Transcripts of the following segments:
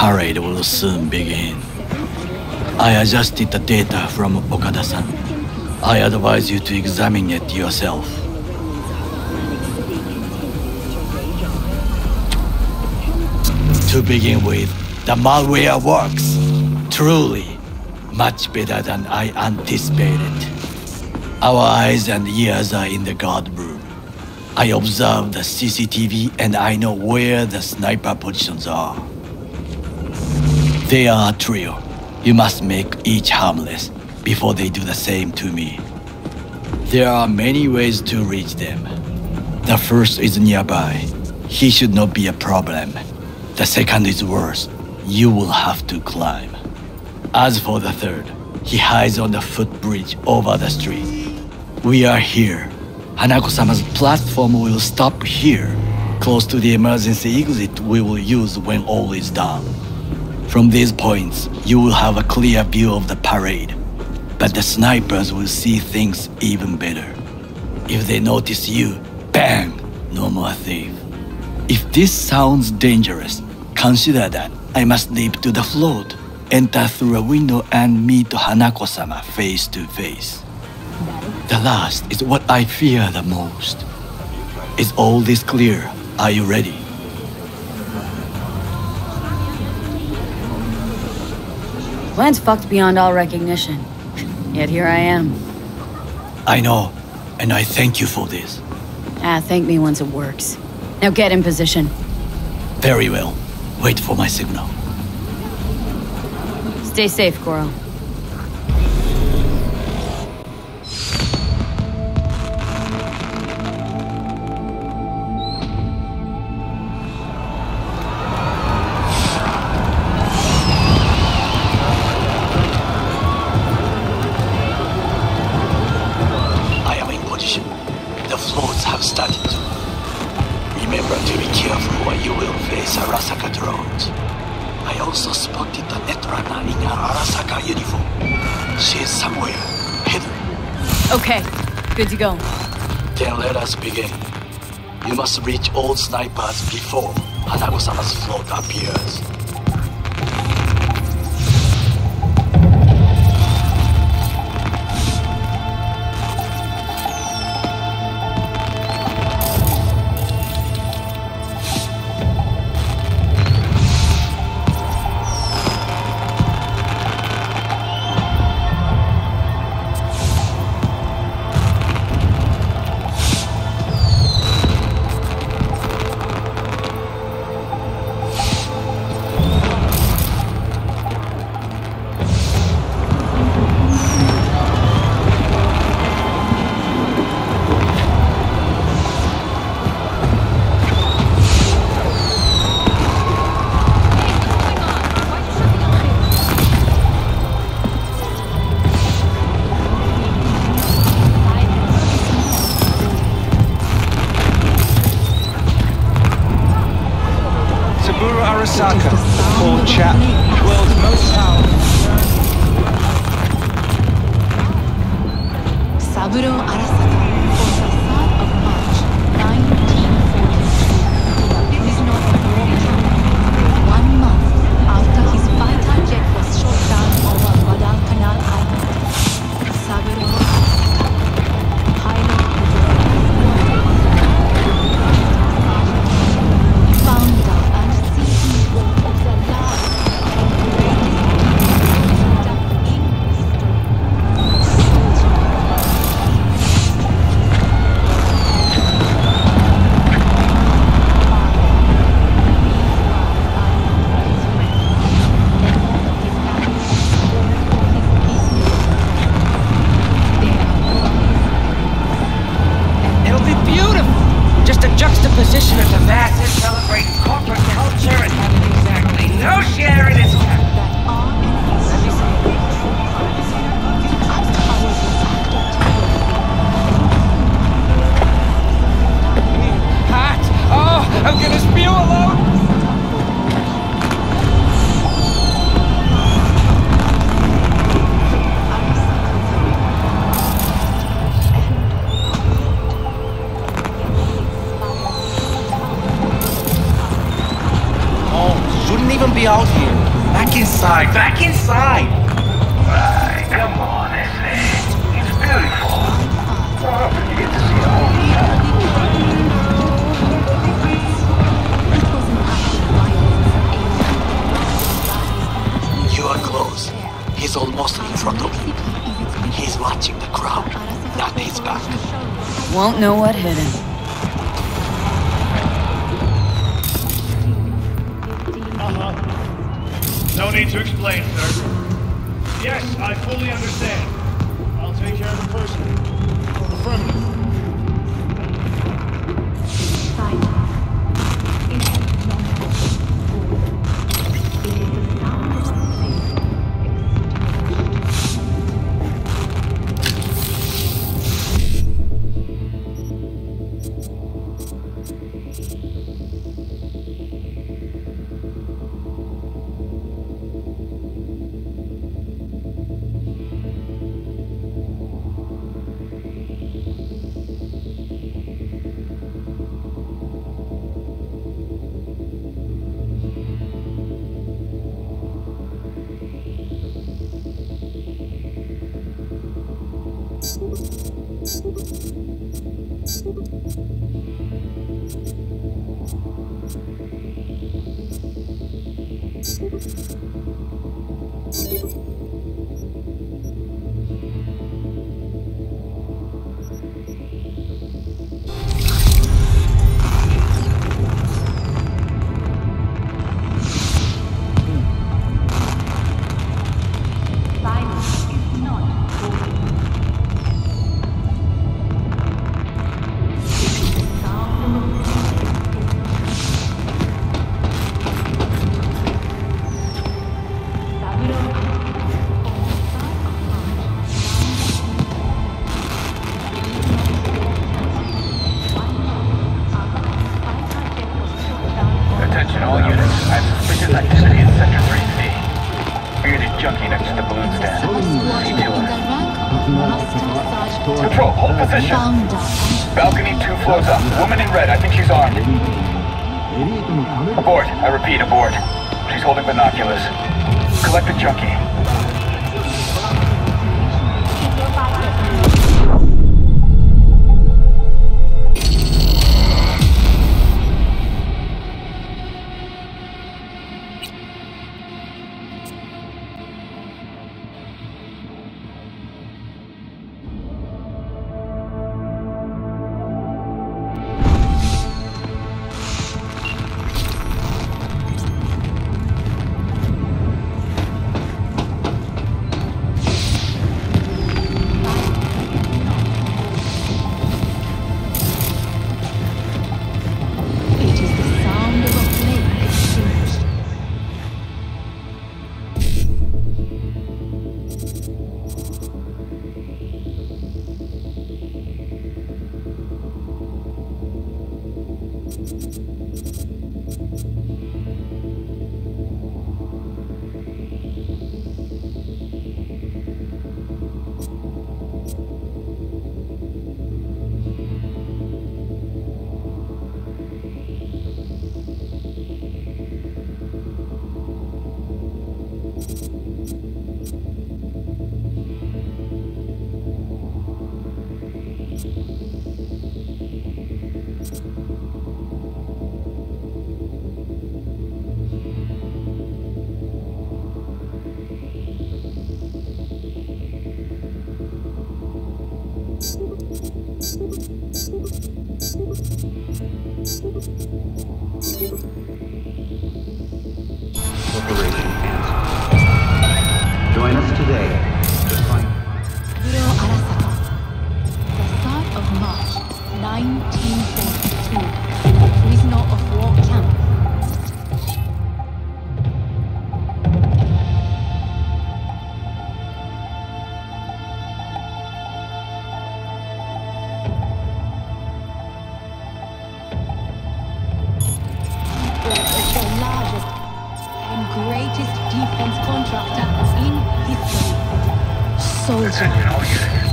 parade will soon begin. I adjusted the data from Okada-san. I advise you to examine it yourself. To begin with, the malware works. Truly, much better than I anticipated. Our eyes and ears are in the guard room. I observe the CCTV and I know where the sniper positions are. They are a trio. You must make each harmless before they do the same to me. There are many ways to reach them. The first is nearby. He should not be a problem. The second is worse. You will have to climb. As for the third, he hides on the footbridge over the street. We are here. Hanako-sama's platform will stop here, close to the emergency exit we will use when all is done. From these points, you will have a clear view of the parade, but the snipers will see things even better. If they notice you, bang, no more thief. If this sounds dangerous, consider that I must leap to the float, enter through a window and meet Hanako-sama face to face. The last is what I fear the most. Is all this clear? Are you ready? Plan's fucked beyond all recognition. Yet here I am. I know, and I thank you for this. Ah, thank me once it works. Now get in position. Very well. Wait for my signal. Stay safe, Goro. Snipers before Hanako-sama's float appears. Inside, back inside! Right, come on, Esme. It's beautiful. More often you get to see a whole town. It was an act of violence aimed You are close. He's almost in front of you. He's watching the crowd, not his back. Won't know what hit him. No need to explain, sir. Yes, I fully understand. I'll take care of the person. Affirmative. Soldier.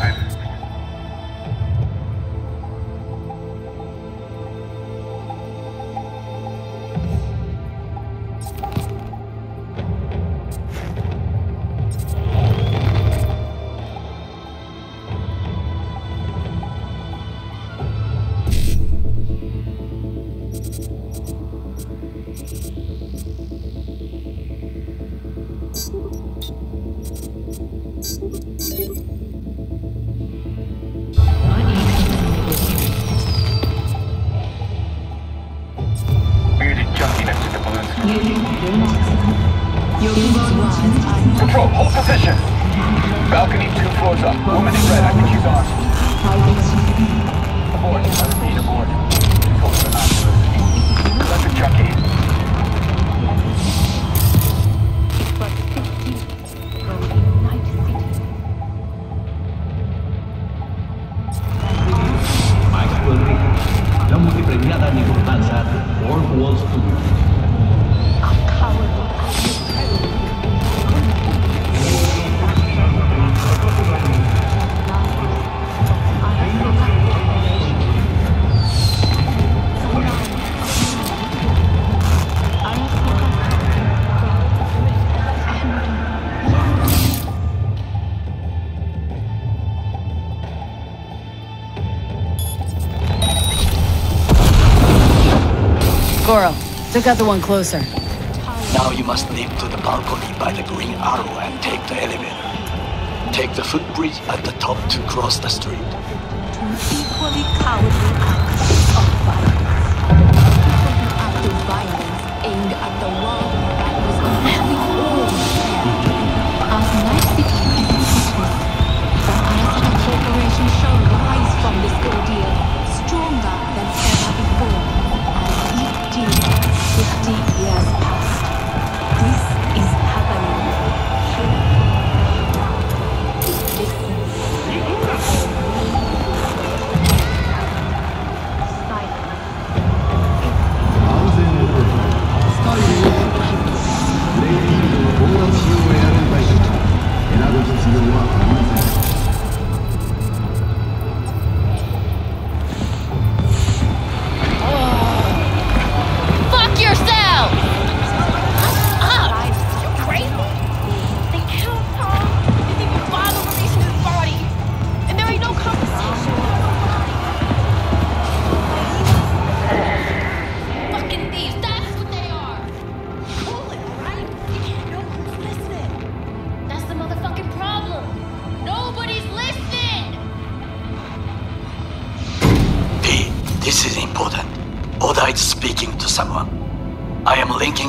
Goro, took out the one closer. Now you must leap to the balcony by the green arrow and take the elevator. Take the footbridge at the top to cross the street. equally cowardly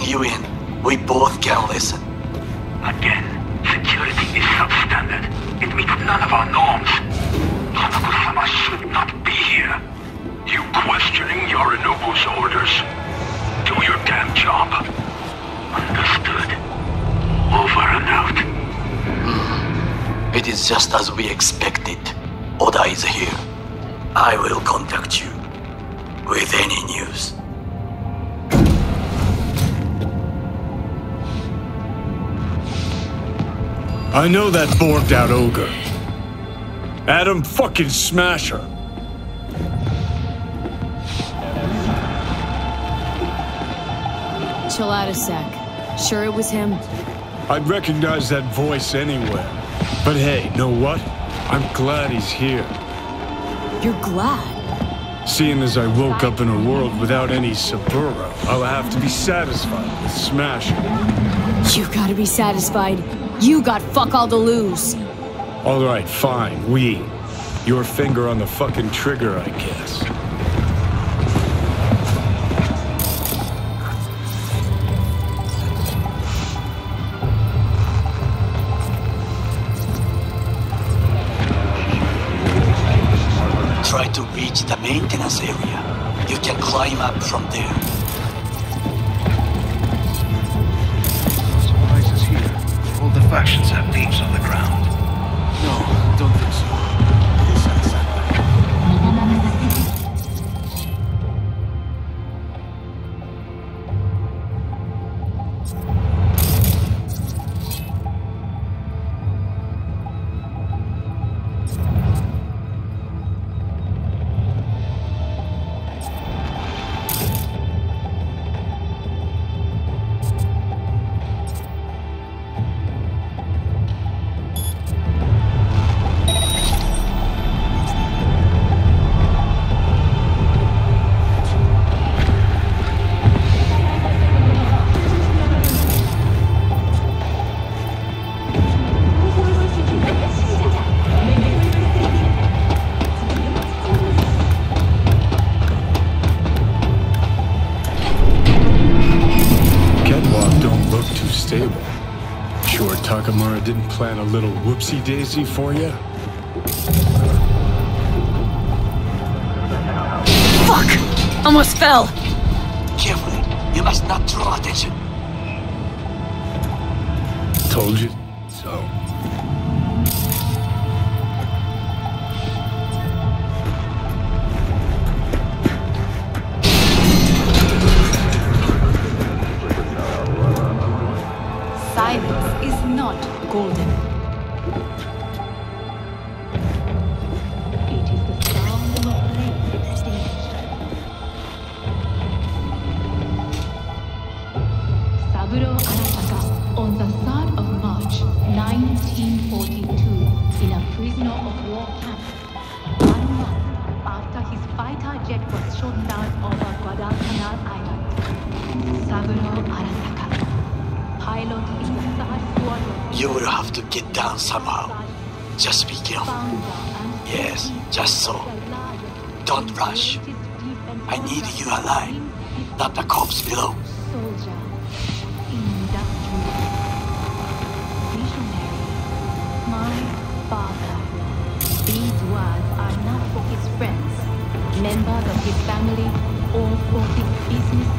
you in. We both can listen. Again, security is substandard. It meets none of our norms. Hanako-sama should not be here. You questioning Yorinobu's orders? Do your damn job. Understood. Over and out. It is just as we expected. Oda is here. I will contact you with any news. I know that borked out ogre. Adam fucking Smasher. Chill out a sec. Sure it was him? I'd recognize that voice anywhere. But hey, know what? I'm glad he's here. You're glad. Seeing as I woke up in a world without any Saburo, I'll have to be satisfied with Smasher. You gotta be satisfied. You got fuck all to lose. Alright, fine, we. Your finger on the fucking trigger, I guess. Try to reach the maintenance area. You can climb up from there. Factions have leaves on the ground. Little whoopsie daisy for you? Fuck! Almost fell. Carefully. You must not draw attention. Told you Saburo Arasaka on the 3rd of March 1942 in a prisoner of war camp. One month after his fighter jet was shot down over Guadalcanal Island. Saburo Arasaka, pilot in the 3rd Squadron. You will have to get down somehow. Just be careful. Yes, just so. Don't rush. I need you alive, not the corpse below. His family, or for his business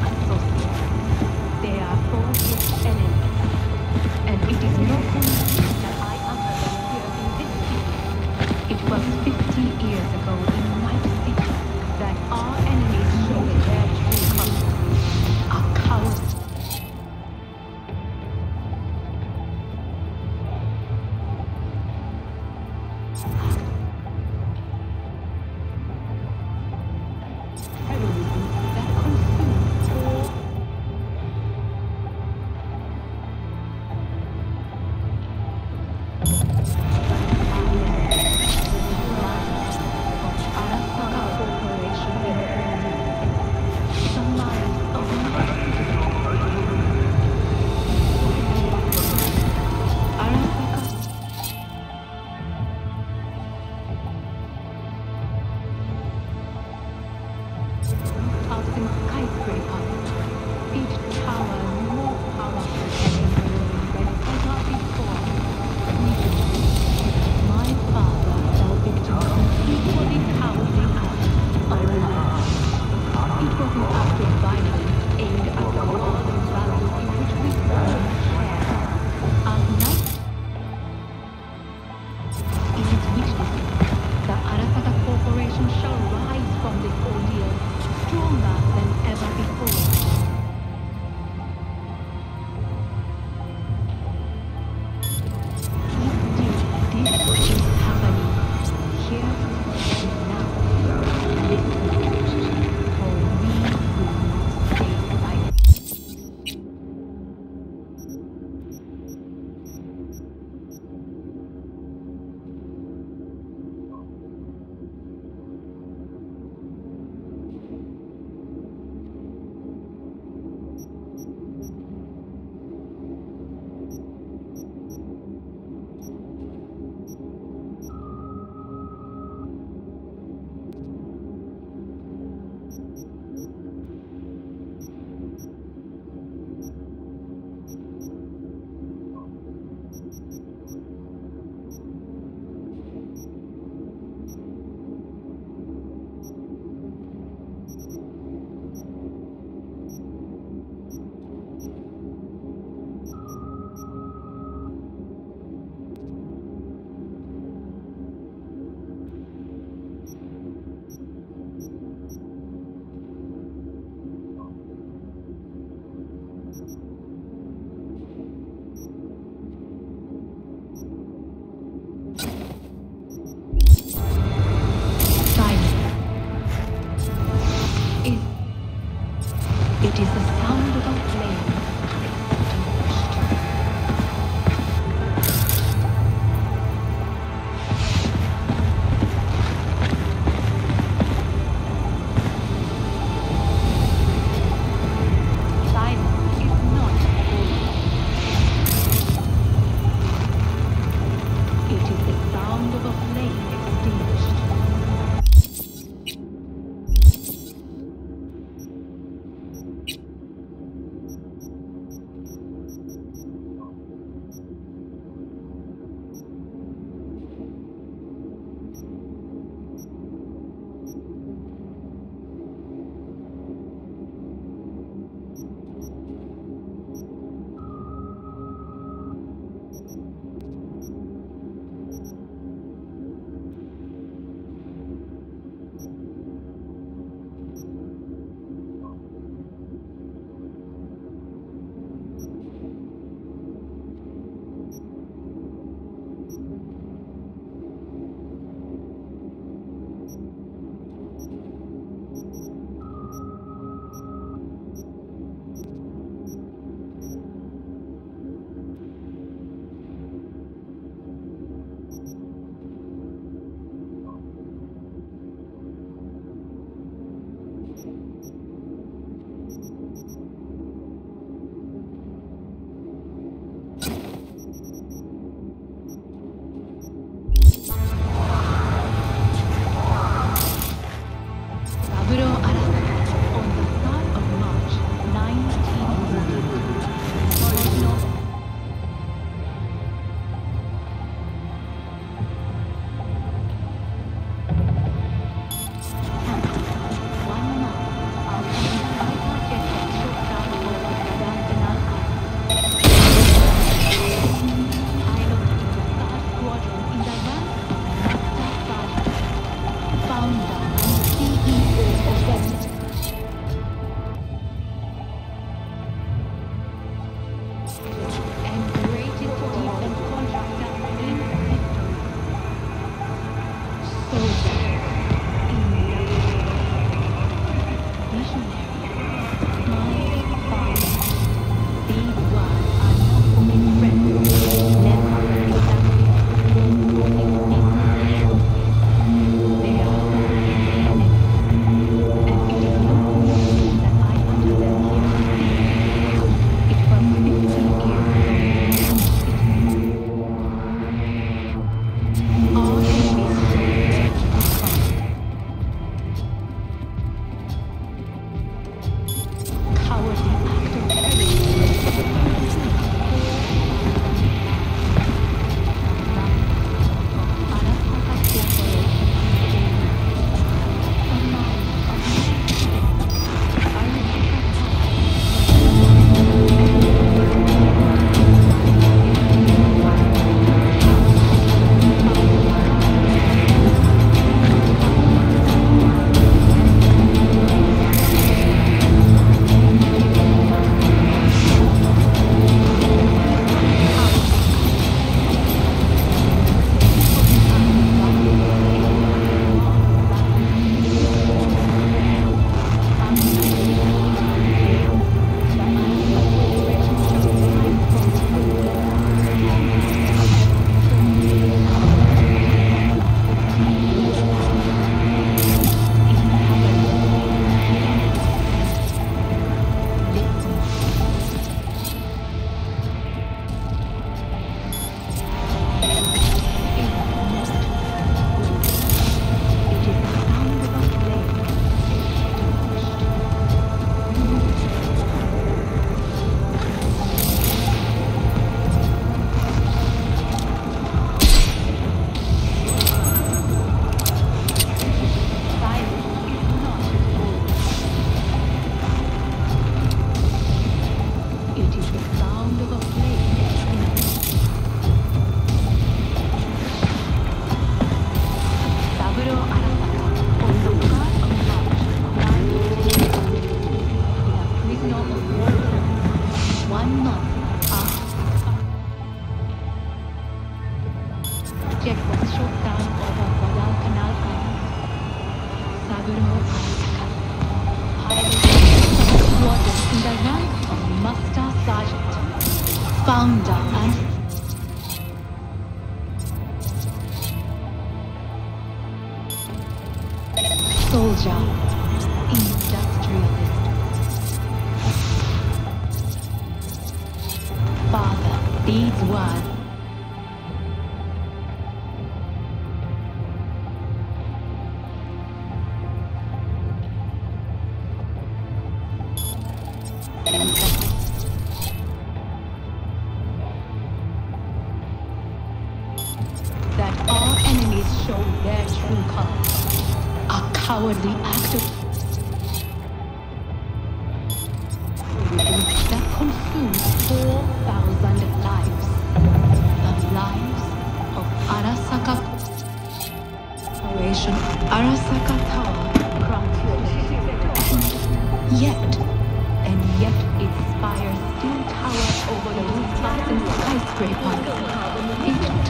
and skyscraper.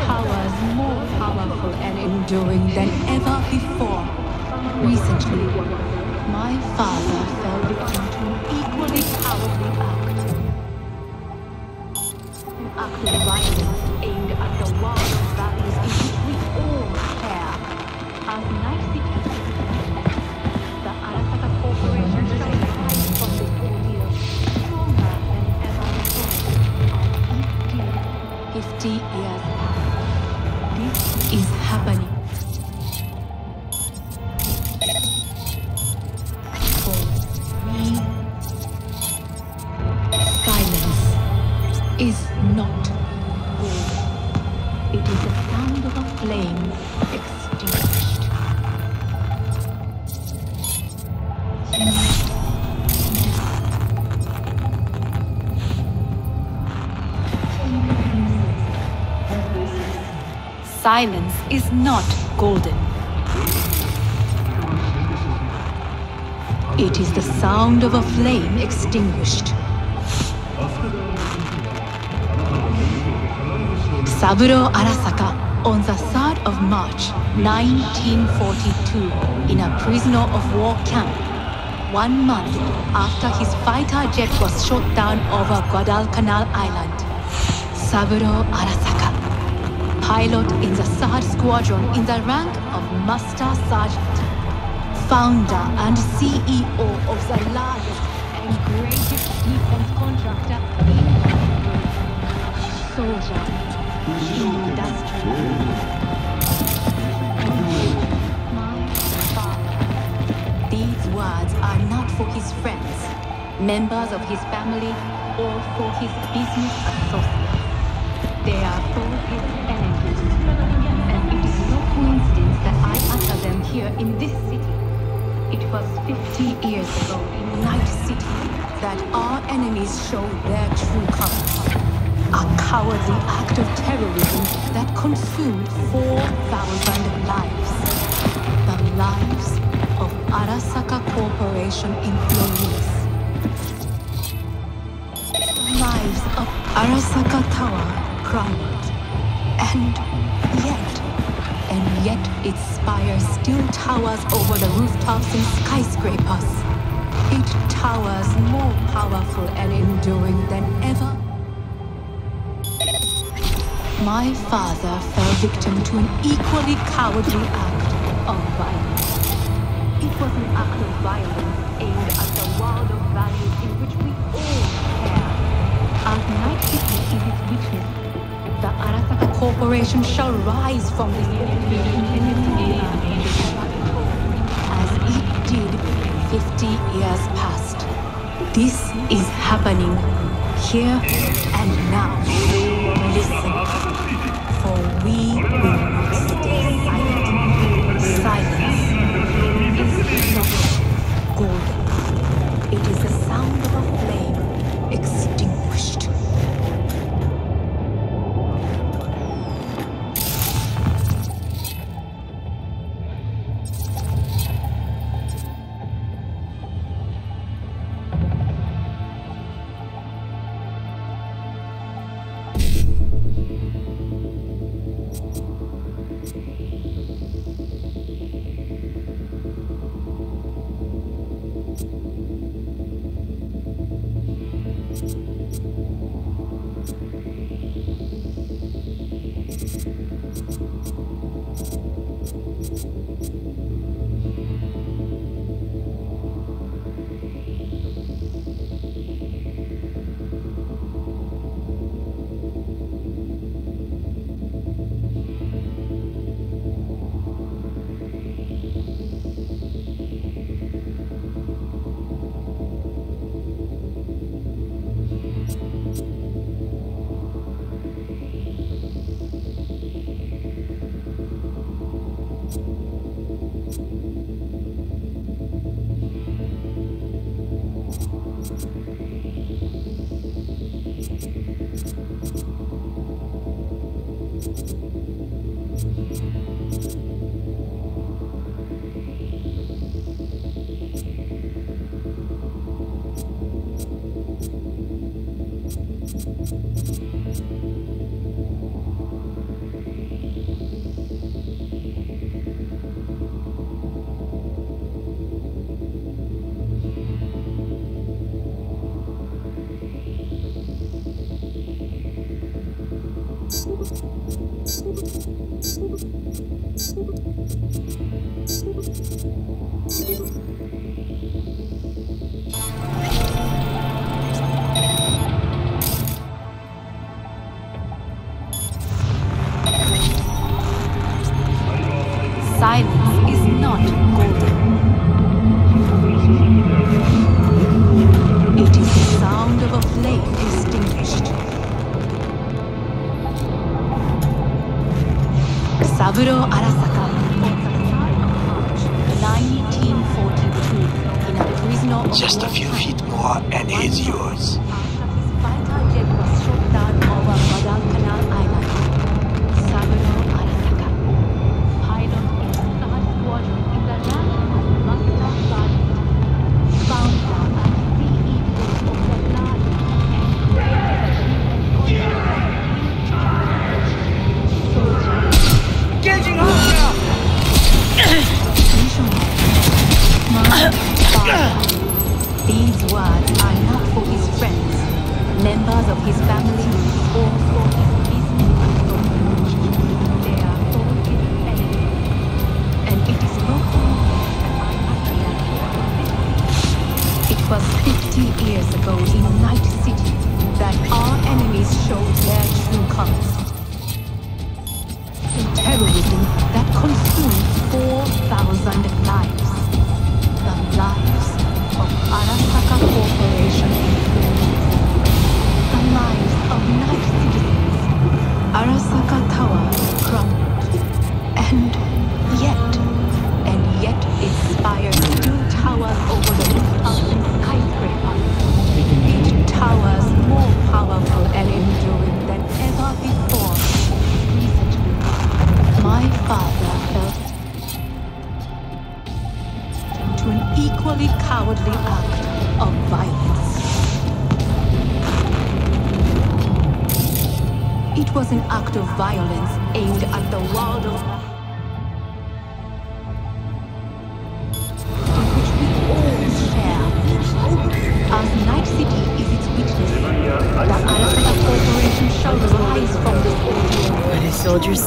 tower is more powerful and enduring than ever before. Recently, my father fell victim to an equally cowardly act. An act of violence aimed at the wild values in which we all share. As nice 50. violence is not golden. It is the sound of a flame extinguished. Saburo Arasaka on the 3rd of March 1942 in a prisoner of war camp, one month after his fighter jet was shot down over Guadalcanal Island. Saburo Arasaka pilot in the 3rd Squadron in the rank of Master Sergeant, founder and CEO of the largest and greatest defense contractor in the world. Soldier. These words are not for his friends, members of his family, or for his business associates. They are for his here in this city. It was 50 years ago in Night City that our enemies showed their true colors. A cowardly act of terrorism that consumed 4,000 lives. The lives of Arasaka Corporation employees. Lives of Arasaka Tower private. And yet, and yet its spire still towers over the rooftops and skyscrapers. It towers more powerful and enduring than ever. My father fell victim to an equally cowardly act of violence. It was an act of violence aimed at the world of values in which we all care. As Night is its witness, the Arasaka Corporation shall rise from this as it did 50 years past. This is happening here and now. 50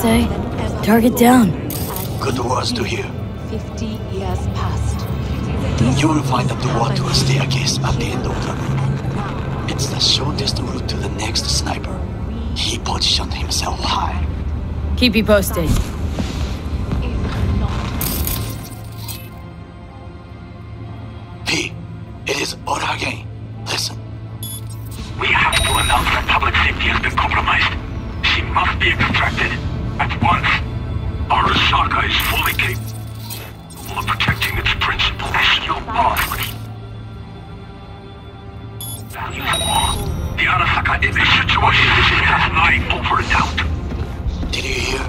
say? Target down. Good words to hear. Fifty years passed. You will find the door to a staircase at the end of the room. It's the shortest route to the next sniper. He positioned himself high. Keep you posted. V, it is Oda. Listen, We have to announce that public safety has been compromised. She must be extracted at once. Arasaka is fully capable of protecting its principal SEO boss. Value war. The Arasaka image situation is lying over a doubt. did you hear?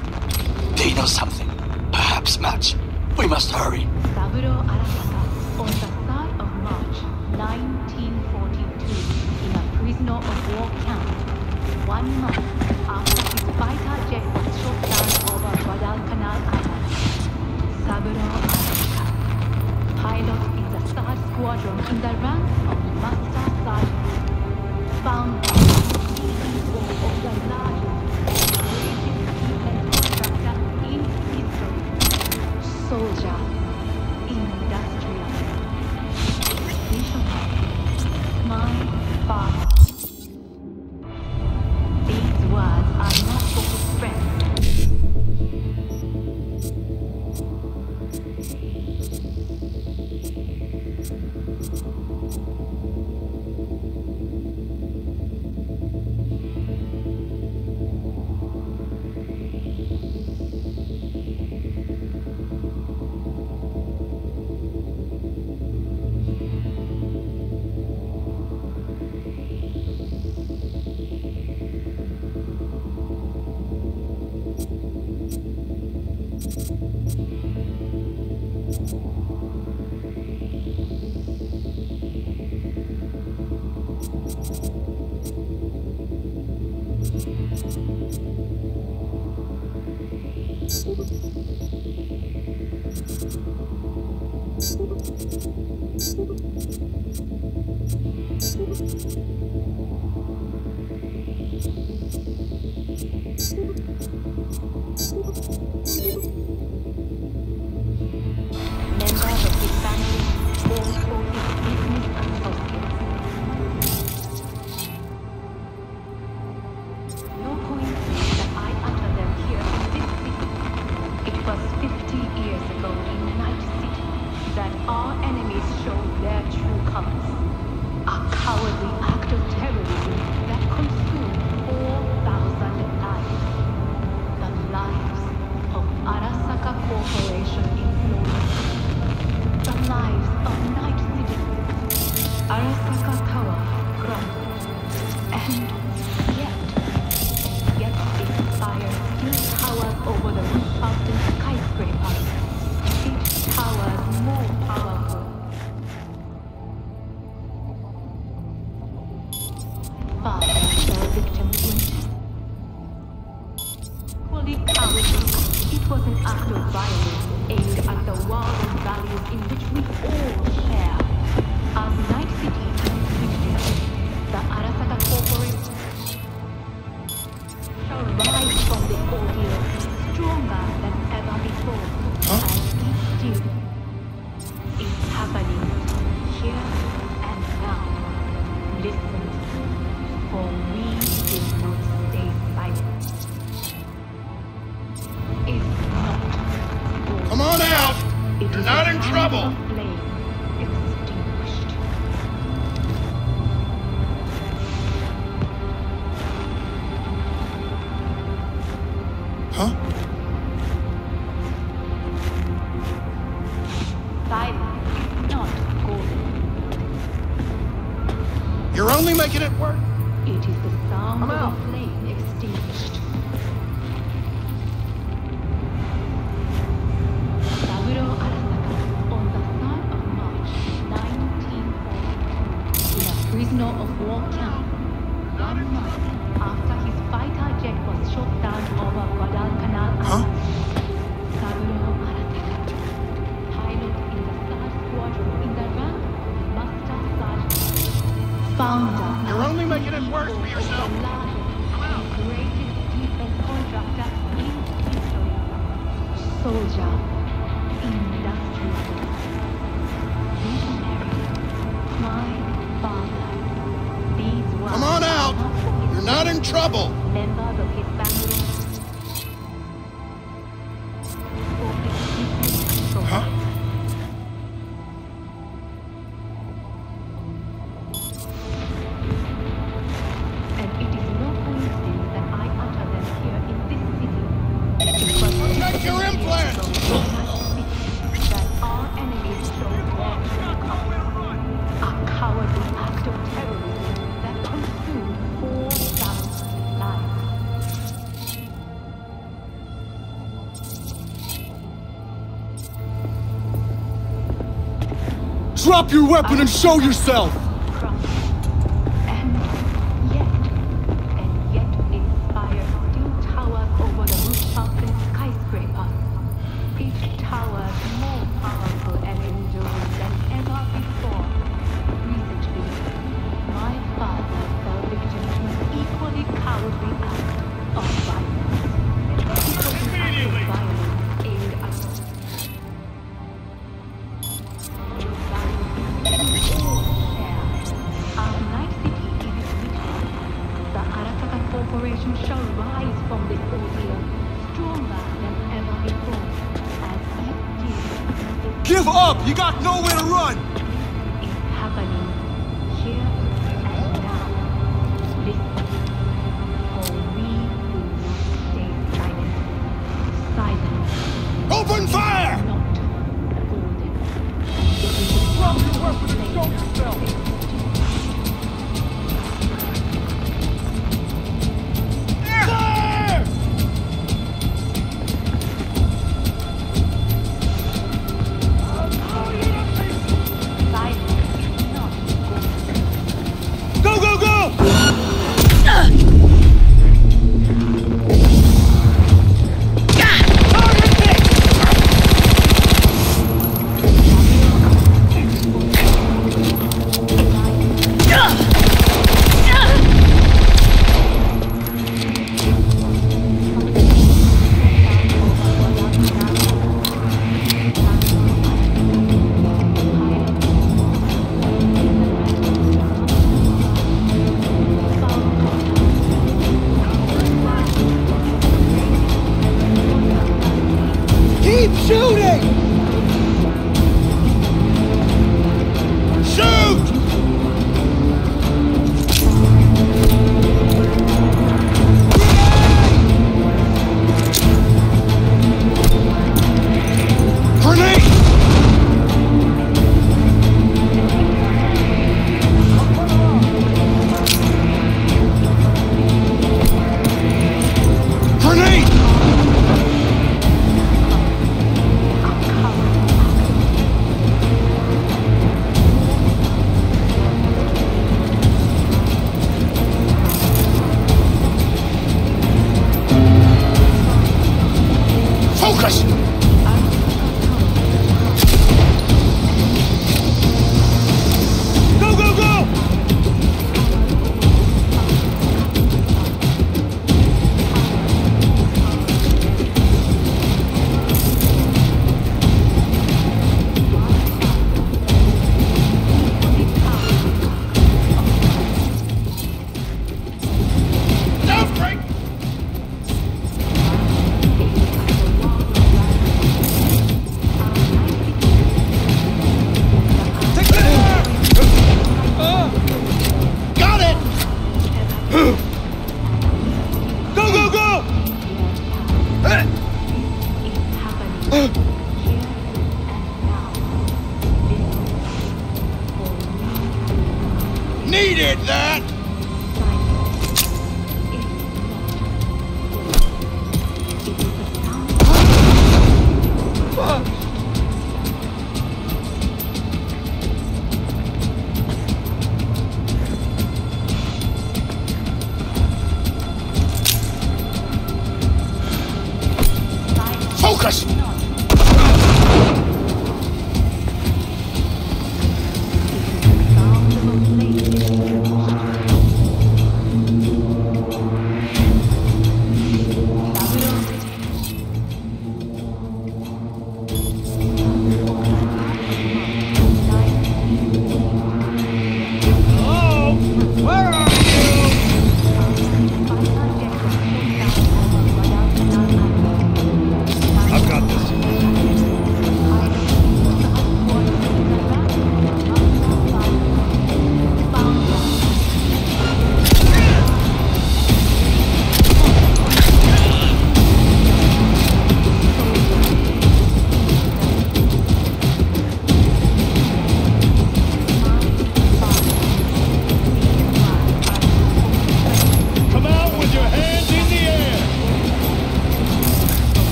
They know something. Perhaps much. We must hurry. Saburo Arasaka on the 3rd of March 1942 in a prisoner of war camp. One month Guadalcanal Island. Saburo pilot in the 3rd Squadron in the rank of Master Sergeant, of the largest contractor in. Soldier, Drop your weapon and show yourself! しい。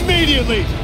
Immediately!